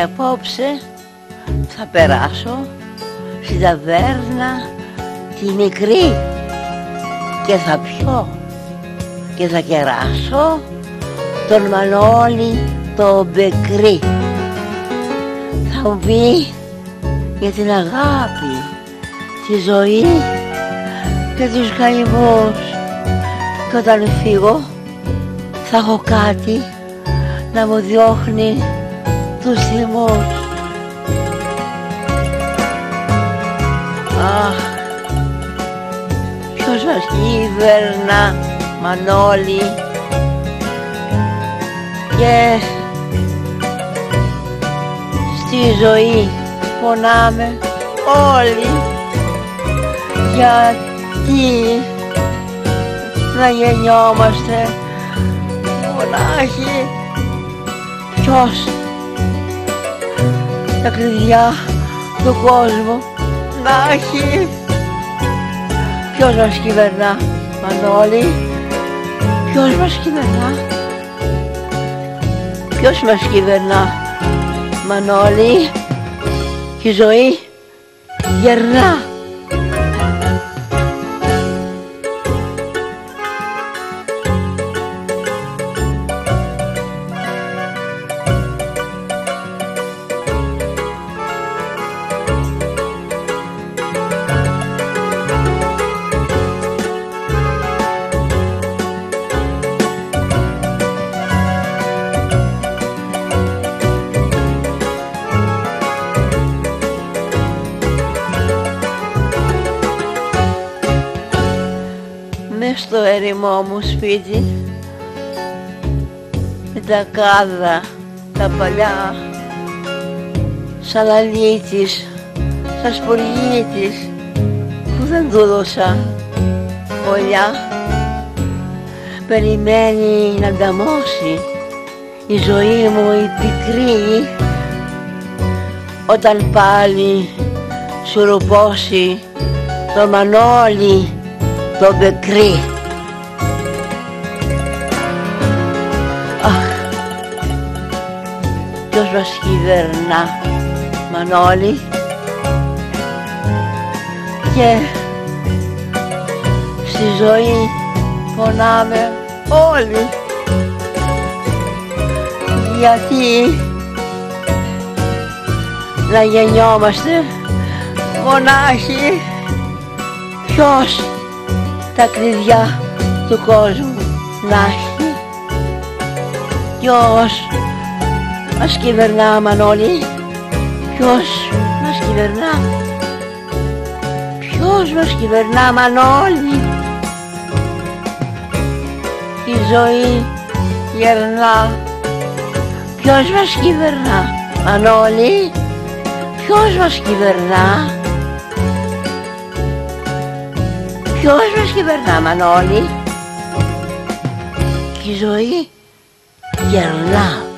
Και απόψε θα περάσω στην ταβέρνα τη μικρή και θα πιω και θα κεράσω τον Μανώλη το μπεκρή. Θα μου πει για την αγάπη, τη ζωή και τους καημούς. Και όταν φύγω θα έχω κάτι να μου διώχνει τους θυμούς. Αχ, ποιος μας κύβερνα, Μανώλη, και στη ζωή πονάμε όλοι γιατί να γεννιόμαστε μονάχοι; Ποιος τα κλειδιά του κόσμου να έχει. Ποιος μας κυβερνά Μανώλη; Ποιος μας κυβερνά; Ποιος μας κυβερνά Μανώλη; Και η ζωή γερνά στο ερημό μου σπίτι. Με τα κάδρα, τα παλιά σαλαλίτης, στα σπουργίτης που δεν δούλωσα ολιά περιμένει να ανταμώσει η ζωή μου η πικρή όταν πάλι σου ρουπώσει το μανόλι το μπεκρή. Αχ, ποιος μας κυβερνά, Μανώλη, και στη ζωή πονάμε όλοι γιατί να γεννιόμαστε μονάχοι; Ποιος τα κλειδιά του κόσμου να έχει. Ποιος μας κυβερνά Μανώλη Ποιος μας κυβερνά Ποιος μας κυβερνά Μανώλη Η ζωή γερνά. Ποιος μας κυβερνά Μανώλη Ποιος μας κυβερνά Ποιος μας κυβερνά Μανώλη; Και η ζωή γερνά